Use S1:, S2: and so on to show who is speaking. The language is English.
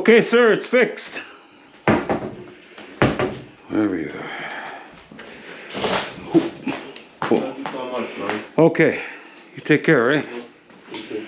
S1: Okay, sir, it's fixed. There we go. Cool.
S2: Thank you so much, man.
S1: Okay, you take care, eh?
S2: Okay.